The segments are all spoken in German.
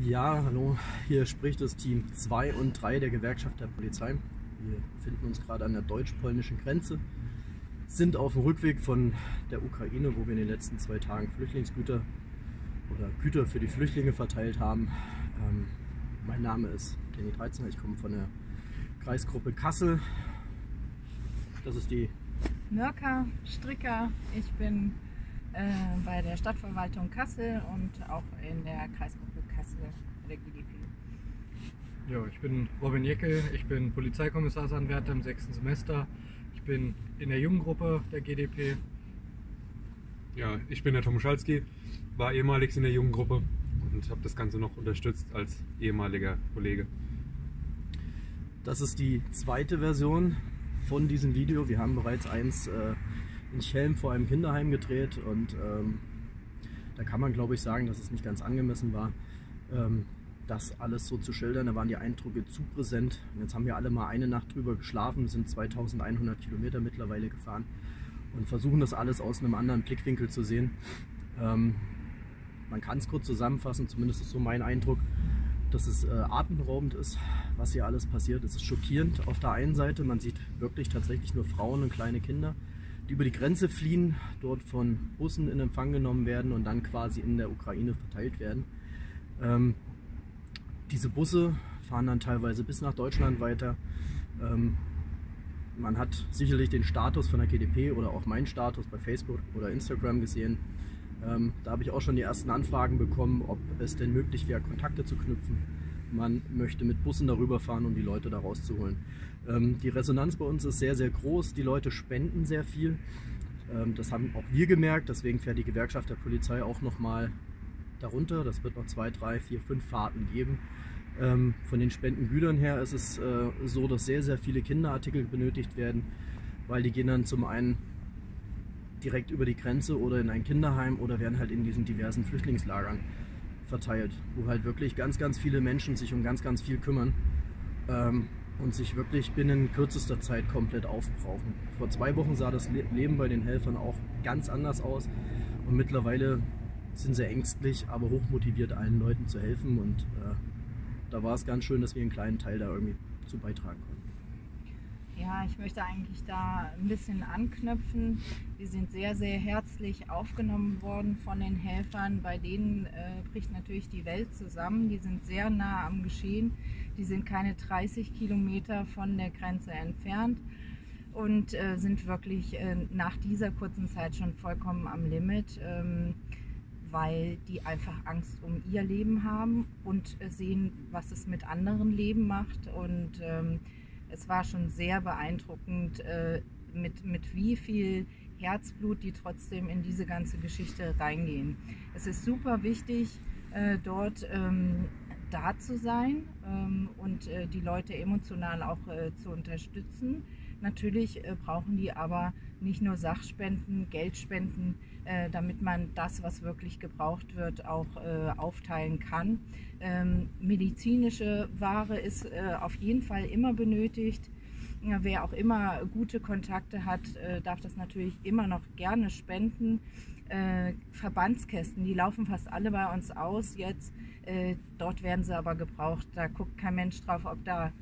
Ja, hallo, hier spricht das Team 2 und 3 der Gewerkschaft der Polizei. Wir befinden uns gerade an der deutsch-polnischen Grenze, sind auf dem Rückweg von der Ukraine, wo wir in den letzten zwei Tagen Flüchtlingsgüter oder Güter für die Flüchtlinge verteilt haben. Ähm, mein Name ist Danny Dreizner, ich komme von der Kreisgruppe Kassel. Das ist die Mörker Stricker. Ich bin äh, bei der Stadtverwaltung Kassel und auch in der Kreisgruppe Kassel bei der GDP. Ja, ich bin Robin Jeckel, ich bin Polizeikommisarsanwärter im sechsten Semester. Ich bin in der Jugendgruppe der GDP. Ja, ich bin der Tom Schalski, war ehemalig in der Jugendgruppe und habe das Ganze noch unterstützt als ehemaliger Kollege. Das ist die zweite Version von diesem Video. Wir haben bereits eins äh, in Schelm vor einem Kinderheim gedreht und ähm, da kann man glaube ich sagen, dass es nicht ganz angemessen war, ähm, das alles so zu schildern. Da waren die Eindrücke zu präsent. Und jetzt haben wir alle mal eine Nacht drüber geschlafen, sind 2100 Kilometer mittlerweile gefahren und versuchen das alles aus einem anderen Blickwinkel zu sehen. Ähm, man kann es kurz zusammenfassen, zumindest ist so mein Eindruck, dass es äh, atemberaubend ist, was hier alles passiert. Es ist schockierend auf der einen Seite, man sieht wirklich tatsächlich nur Frauen und kleine Kinder über die Grenze fliehen, dort von Bussen in Empfang genommen werden und dann quasi in der Ukraine verteilt werden. Ähm, diese Busse fahren dann teilweise bis nach Deutschland weiter. Ähm, man hat sicherlich den Status von der GDP oder auch meinen Status bei Facebook oder Instagram gesehen. Ähm, da habe ich auch schon die ersten Anfragen bekommen, ob es denn möglich wäre, Kontakte zu knüpfen. Man möchte mit Bussen darüber fahren, um die Leute da rauszuholen. Ähm, die Resonanz bei uns ist sehr, sehr groß. Die Leute spenden sehr viel. Ähm, das haben auch wir gemerkt. Deswegen fährt die Gewerkschaft der Polizei auch nochmal darunter. Das wird noch zwei, drei, vier, fünf Fahrten geben. Ähm, von den Spendengütern her ist es äh, so, dass sehr, sehr viele Kinderartikel benötigt werden, weil die gehen dann zum einen direkt über die Grenze oder in ein Kinderheim oder werden halt in diesen diversen Flüchtlingslagern verteilt, wo halt wirklich ganz, ganz viele Menschen sich um ganz, ganz viel kümmern ähm, und sich wirklich binnen kürzester Zeit komplett aufbrauchen. Vor zwei Wochen sah das Leben bei den Helfern auch ganz anders aus und mittlerweile sind sie ängstlich, aber hochmotiviert, allen Leuten zu helfen und äh, da war es ganz schön, dass wir einen kleinen Teil da irgendwie zu beitragen konnten. Ja, ich möchte eigentlich da ein bisschen anknüpfen. Wir sind sehr, sehr herzlich aufgenommen worden von den Helfern. Bei denen äh, bricht natürlich die Welt zusammen. Die sind sehr nah am Geschehen. Die sind keine 30 Kilometer von der Grenze entfernt und äh, sind wirklich äh, nach dieser kurzen Zeit schon vollkommen am Limit. Ähm, weil die einfach Angst um ihr Leben haben und äh, sehen, was es mit anderen Leben macht. Und ähm, es war schon sehr beeindruckend, äh, mit, mit wie viel Herzblut die trotzdem in diese ganze Geschichte reingehen. Es ist super wichtig, äh, dort ähm, da zu sein ähm, und äh, die Leute emotional auch äh, zu unterstützen. Natürlich äh, brauchen die aber nicht nur Sachspenden, Geldspenden, äh, damit man das, was wirklich gebraucht wird, auch äh, aufteilen kann. Ähm, medizinische Ware ist äh, auf jeden Fall immer benötigt. Ja, wer auch immer gute Kontakte hat, äh, darf das natürlich immer noch gerne spenden. Äh, Verbandskästen, die laufen fast alle bei uns aus jetzt. dort werden sie aber gebraucht. Da guckt kein Mensch drauf, ob da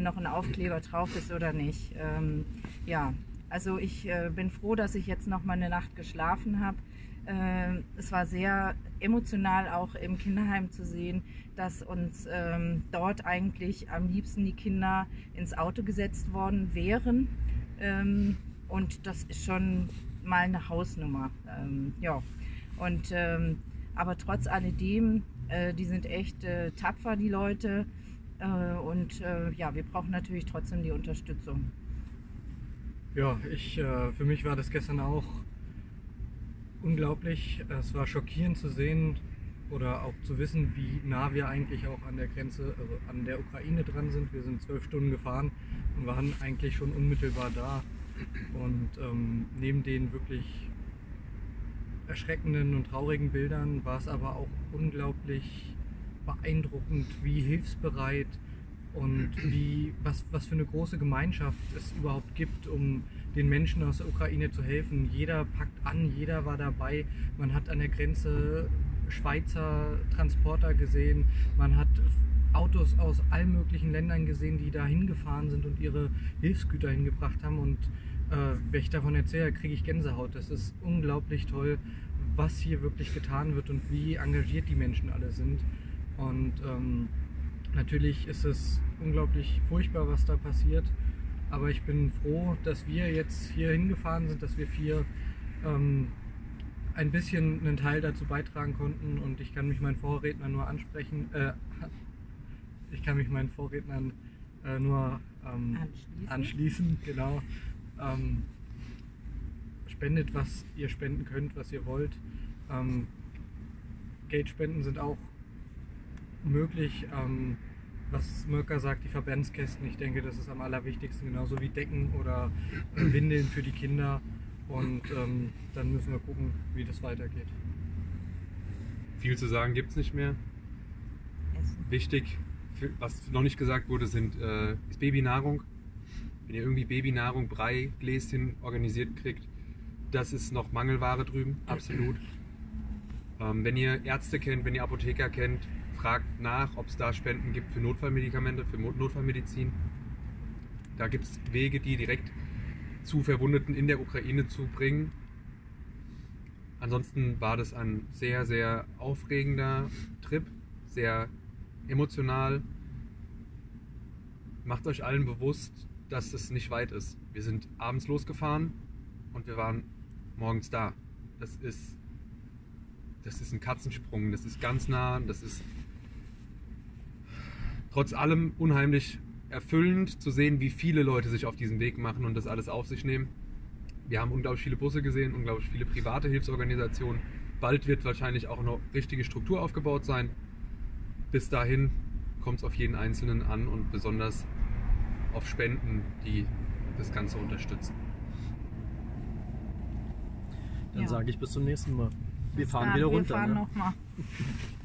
noch ein Aufkleber drauf ist oder nicht. Ähm, ja, also ich äh, bin froh, dass ich jetzt noch mal eine Nacht geschlafen habe. Äh, es war sehr emotional auch im Kinderheim zu sehen, dass uns ähm, dort eigentlich am liebsten die Kinder ins Auto gesetzt worden wären. Ähm, und das ist schon mal eine Hausnummer. Ähm, ja. Und, ähm, aber trotz alledem, äh, die sind echt äh, tapfer, die Leute. Äh, und äh, ja, wir brauchen natürlich trotzdem die Unterstützung. Ja, ich, äh, für mich war das gestern auch unglaublich. Es war schockierend zu sehen oder auch zu wissen, wie nah wir eigentlich auch an der Grenze, also an der Ukraine dran sind. Wir sind zwölf Stunden gefahren und waren eigentlich schon unmittelbar da. Und ähm, neben den wirklich erschreckenden und traurigen Bildern war es aber auch unglaublich beeindruckend, wie hilfsbereit und wie, was, was für eine große Gemeinschaft es überhaupt gibt, um den Menschen aus der Ukraine zu helfen. Jeder packt an, jeder war dabei. Man hat an der Grenze Schweizer Transporter gesehen, man hat Autos aus allen möglichen Ländern gesehen, die da hingefahren sind und ihre Hilfsgüter hingebracht haben. Und äh, wenn ich davon erzähle, kriege ich Gänsehaut. Das ist unglaublich toll, was hier wirklich getan wird und wie engagiert die Menschen alle sind. Und ähm, natürlich ist es unglaublich furchtbar, was da passiert. Aber ich bin froh, dass wir jetzt hier hingefahren sind, dass wir vier ähm, ein bisschen einen Teil dazu beitragen konnten und ich kann mich meinen Vorrednern nur ansprechen, äh, ich kann mich meinen Vorrednern äh, nur ähm, Anschließen. anschließen, genau. Ähm, spendet, was ihr spenden könnt, was ihr wollt. Ähm, Geldspenden sind auch möglich. Ähm, was Mörker sagt, die Verbandskästen, ich denke, das ist am allerwichtigsten, genauso wie Decken oder äh, Windeln für die Kinder. Und ähm, dann müssen wir gucken, wie das weitergeht. Viel zu sagen gibt es nicht mehr. Essen. Wichtig, für- was noch nicht gesagt wurde, sind, äh, ist Babynahrung. Wenn ihr irgendwie Babynahrung, Brei, Gläschen organisiert kriegt, das ist noch Mangelware drüben, absolut. Ähm, wenn ihr Ärzte kennt, wenn ihr Apotheker kennt, fragt nach, ob es da Spenden gibt für Notfallmedikamente, für Notfallmedizin. Da gibt es Wege, die direkt zu Verwundeten in der Ukraine zu bringen. Ansonsten war das ein sehr, sehr aufregender Trip, sehr emotional. Macht euch allen bewusst, dass es nicht weit ist. Wir sind abends losgefahren und wir waren morgens da. Das ist, das ist ein Katzensprung, das ist ganz nah, das ist trotz allem unheimlich erfüllend zu sehen, wie viele Leute sich auf diesen Weg machen und das alles auf sich nehmen. Wir haben unglaublich viele Busse gesehen, unglaublich viele private Hilfsorganisationen. Bald wird wahrscheinlich auch noch richtige Struktur aufgebaut sein. Bis dahin kommt es auf jeden Einzelnen an und besonders auf Spenden, die das Ganze unterstützen. Dann Ja. sage ich bis zum nächsten Mal. Wir Bis fahren dann. wieder Wir runter. fahren ne? noch mal.